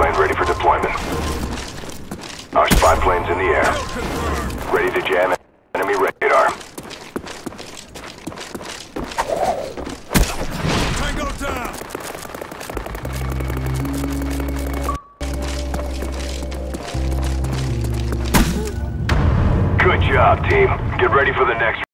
plane ready for deployment. Our spy plane's in the air. Ready to jam enemy radar. Tango down! Good job, team. Get ready for the next